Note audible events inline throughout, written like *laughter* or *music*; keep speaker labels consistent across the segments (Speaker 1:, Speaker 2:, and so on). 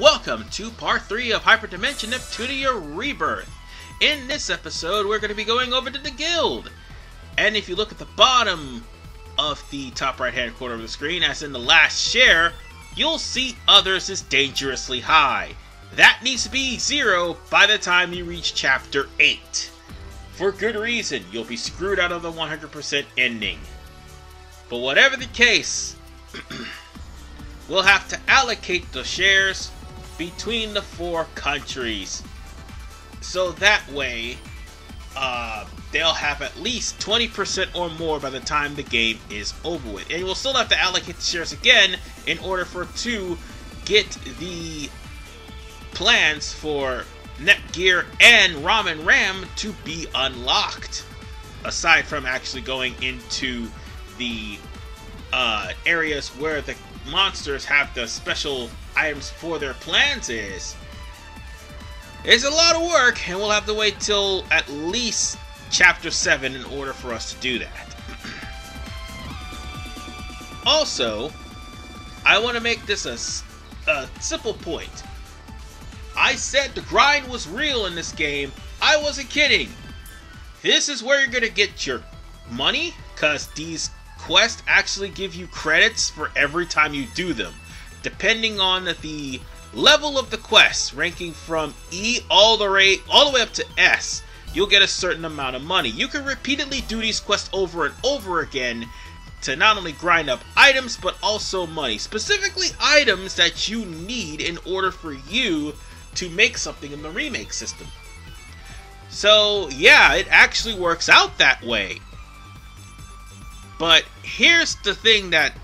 Speaker 1: Welcome to part 3 of Hyperdimension Neptunia Rebirth. In this episode, we're going to be going over to the guild. And if you look at the bottom of the top right hand corner of the screen, as in the last share, you'll see others is dangerously high. That needs to be zero by the time you reach chapter 8. For good reason, you'll be screwed out of the 100% ending. But whatever the case, *clears throat* we'll have to allocate the shares between the four countries. So that way, uh, they'll have at least 20% or more by the time the game is over with. And we'll still have to allocate the shares again in order for to get the plans for Nepgear and Rom and Ram to be unlocked. Aside from actually going into the uh, areas where the monsters have the special items for their plans is. It's a lot of work, and we'll have to wait till at least chapter 7 in order for us to do that. *clears throat* also, I want to make this a, a simple point. I said the grind was real in this game. I wasn't kidding. This is where you're going to get your money, because these quests actually give you credits for every time you do them depending on the level of the quest, ranking from E all the way all the way up to S, you'll get a certain amount of money. You can repeatedly do these quests over and over again to not only grind up items but also money. Specifically items that you need in order for you to make something in the remake system. So, yeah, it actually works out that way. But here's the thing that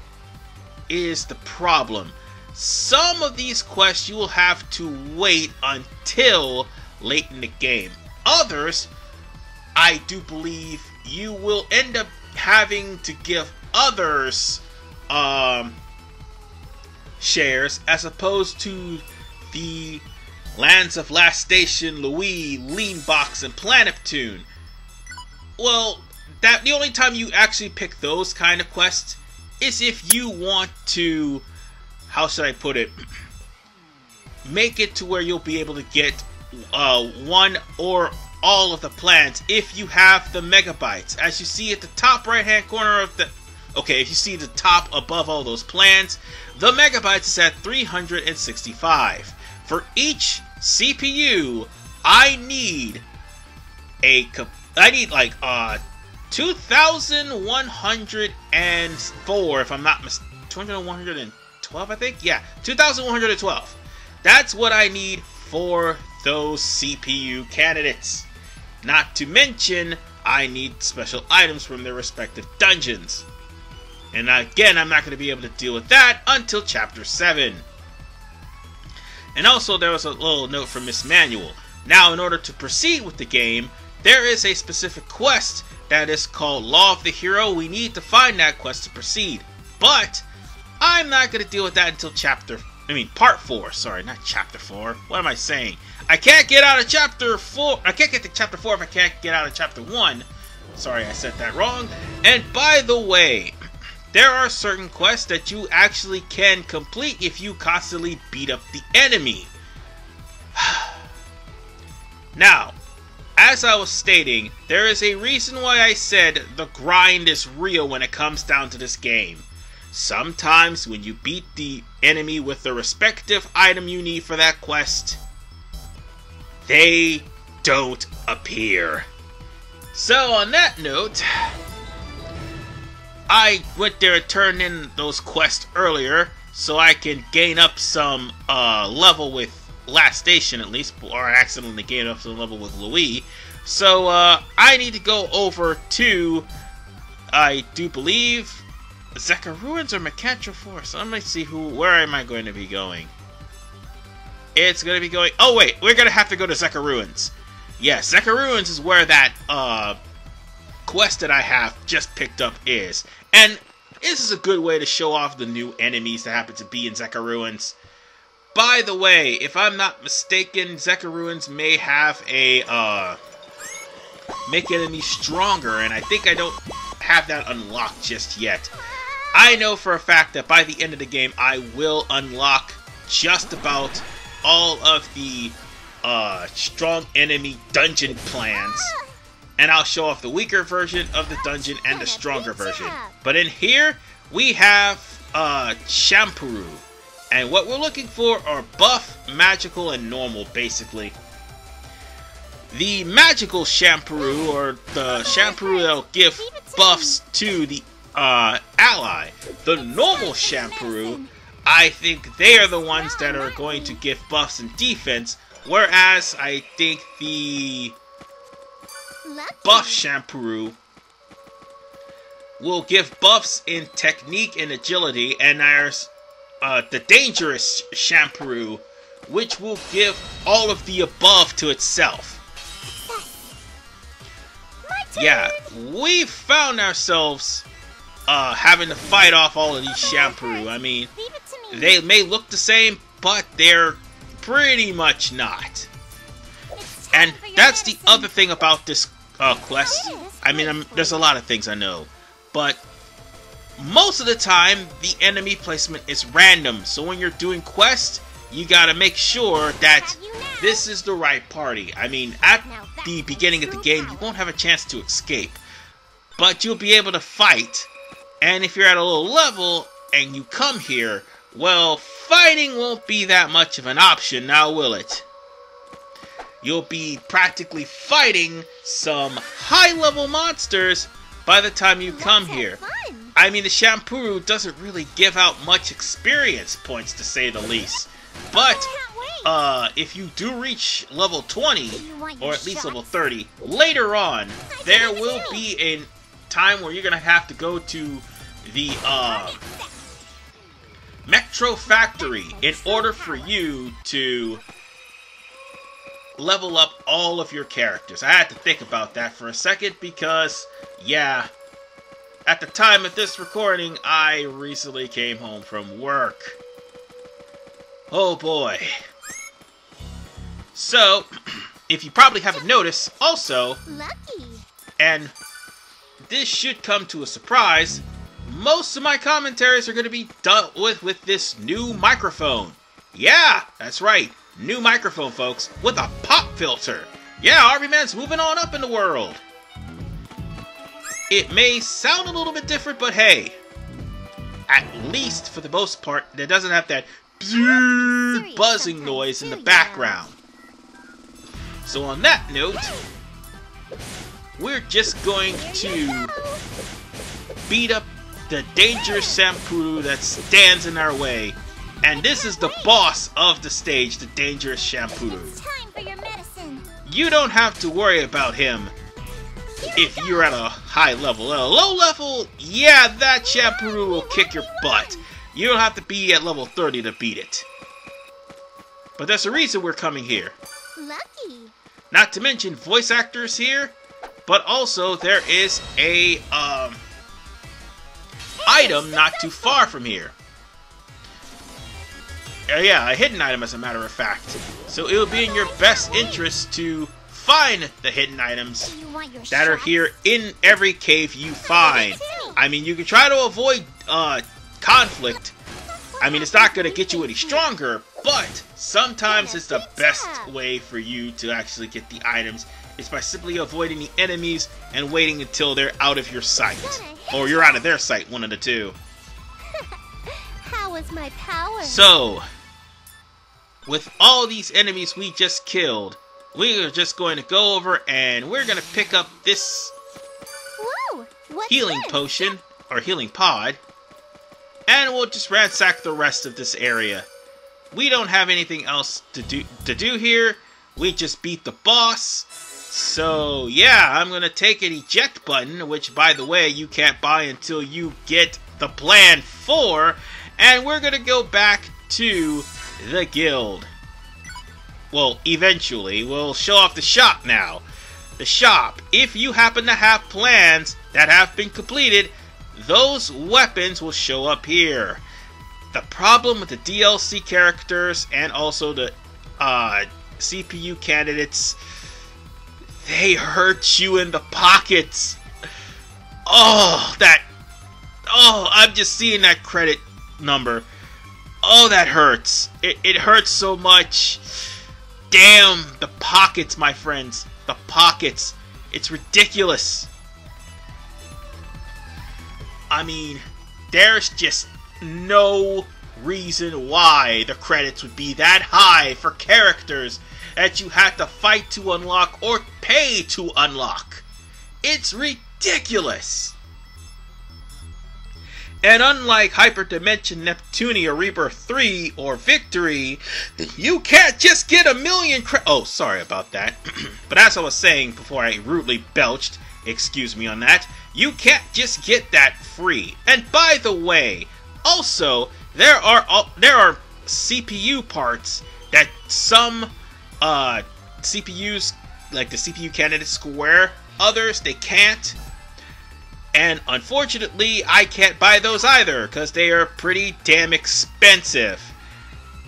Speaker 1: is the problem some of these quests you will have to wait until late in the game. Others, I do believe you will end up having to give others um, shares as opposed to the Lands of Last Station, Lowee, Lean Box, and Planeptune. Well, that the only time you actually pick those kind of quests is if you want to how should I put it? Make it to where you'll be able to get uh, one or all of the plans if you have the megabytes. As you see at the top right hand corner of the okay, if you see the top above all those plans, the megabytes is at 365. For each CPU, I need a I need like uh 2104 if I'm not mistaken. 2100 12, I think? Yeah, 2,112. That's what I need for those CPU candidates. Not to mention, I need special items from their respective dungeons. And again, I'm not going to be able to deal with that until Chapter 7. And also, there was a little note from Miss Manual. Now, in order to proceed with the game, there is a specific quest that is called Law of the Hero. We need to find that quest to proceed. But I'm not going to deal with that until chapter, I mean, part 4. Sorry, not chapter 4. What am I saying? I can't get out of chapter 4. I can't get to chapter 4 if I can't get out of chapter 1. Sorry, I said that wrong. And by the way, there are certain quests that you actually can complete if you constantly beat up the enemy. *sighs* now, as I was stating, there is a reason why I said the grind is real when it comes down to this game. Sometimes when you beat the enemy with the respective item you need for that quest, they don't appear. So on that note, I went there and turned in those quests earlier so I can gain up some uh, level with Lastation at least, or accidentally gain up some level with Lowee. So uh, I need to go over to, I do believe, Zeca Ruins or Macantro Forest? Let me see who. Where am I going to be going? It's going to be going. Oh wait, we're going to have to go to Zeca Ruins. Yes, Zeca Ruins is where that uh, quest that I have just picked up is, and this is a good way to show off the new enemies that happen to be in Zeca Ruins. By the way, if I'm not mistaken, Zeca Ruins may have a uh, make enemies stronger, and I think I don't have that unlocked just yet. I know for a fact that by the end of the game, I will unlock just about all of the uh, strong enemy dungeon plans. And I'll show off the weaker version of the dungeon and the stronger version. But in here, we have uh, Shampuru. And what we're looking for are buff, magical, and normal, basically. The magical Shampuru, or the Shampuru that'll give buffs to the uh, ally. The normal Shampuru, I think they are the ones that are going to give buffs and defense, whereas I think the buff Shampuru will give buffs in technique and agility, and there's uh, the dangerous Shampuru, which will give all of the above to itself. Yeah, we found ourselves uh, having to fight off all of these Shampuru. I mean, they may look the same, but they're pretty much not. And that's the other thing about this uh, quest. I mean, I'm, there's a lot of things I know, but most of the time, the enemy placement is random. So when you're doing quests, you gotta make sure that this is the right party. I mean, at the beginning of the game, you won't have a chance to escape, but you'll be able to fight. And if you're at a low level and you come here, well, fighting won't be that much of an option now, will it? You'll be practically fighting some high-level monsters by the time you come here. I mean, the Shampuru doesn't really give out much experience points, to say the least. But, uh, if you do reach level 20, or at least level 30, later on, there will be a time where you're going to have to go to the, uh, Metro Factory in order for you to level up all of your characters. I had to think about that for a second because, yeah, at the time of this recording, I recently came home from work. Oh boy. So, *clears throat* if you probably haven't noticed, also,
Speaker 2: Lucky.
Speaker 1: and this should come to a surprise, most of my commentaries are going to be dealt with with this new microphone. Yeah, that's right, new microphone, folks, with a pop filter. Yeah, RV Man's moving on up in the world. It may sound a little bit different, but hey, at least for the most part, it doesn't have that buzzing noise in the background. So on that note, we're just going to beat up the dangerous Shampuru that stands in our way. And this is the boss of the stage, the dangerous Shampuru.
Speaker 2: Time for your medicine.
Speaker 1: You don't have to worry about him if you're at a high level. At a low level, yeah, that Shampuru will kick your butt. You don't have to be at level 30 to beat it. But that's the reason we're coming here.
Speaker 2: Lucky.
Speaker 1: Not to mention voice actors here, but also there is a um, item not too far from here. Uh, yeah, a hidden item as a matter of fact. So it will be in your best interest to find the hidden items
Speaker 2: You want your
Speaker 1: that are here in every cave you find. I mean, you can try to avoid uh, conflict. I mean, it's not going to get you any stronger, but sometimes it's the best way for you to actually get the items. It's by simply avoiding the enemies and waiting until they're out of your sight. Or you're out of their sight, one of the two. *laughs*
Speaker 2: How was my power?
Speaker 1: So, with all these enemies we just killed, we are just going to go over and we're going to pick up this
Speaker 2: Whoa!
Speaker 1: Healing
Speaker 2: this?
Speaker 1: potion or healing pod, and we'll just ransack the rest of this area. We don't have anything else to do to do here. We just beat the boss. So yeah, I'm gonna take an eject button, which by the way you can't buy until you get the plan four, and we're gonna go back to the guild. Well, eventually, we'll show off the shop now the shop. If you happen to have plans that have been completed, those weapons will show up here. The problem with the DLC characters and also the uh, CPU candidates, they hurt you in the pockets. Oh, that. Oh, I'm just seeing that credit number. Oh, that hurts. It, it hurts so much. Damn, the pockets, my friends. The pockets. It's ridiculous. I mean, there's just no reason why the credits would be that high for characters that you have to fight to unlock or pay to unlock. It's ridiculous. And unlike Hyperdimension Neptunia Rebirth 3 or Victory, you can't just get a million Oh, sorry about that. *clears throat* but as I was saying before I rudely belched, excuse me on that, you can't just get that free. And by the way, also, there are there are CPU parts that some uh, CPUs, like the CPU candidate Square, others they can't. And unfortunately, I can't buy those either because they are pretty damn expensive.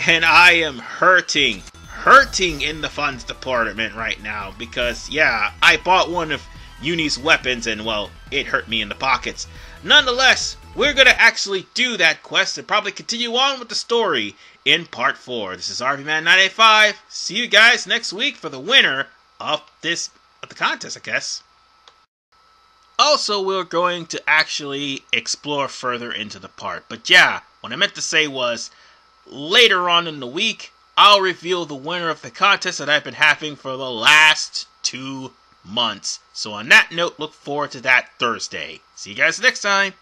Speaker 1: And I am hurting, hurting in the funds department right now because, yeah, I bought one of Uni's weapons and, well, it hurt me in the pockets. Nonetheless, we're going to actually do that quest and probably continue on with the story in part 4. This is RVMan985. See you guys next week for the winner of this of the contest, I guess. Also, we're going to actually explore further into the part. But yeah, what I meant to say was later on in the week, I'll reveal the winner of the contest that I've been having for the last two months. So on that note, look forward to that Thursday. See you guys next time.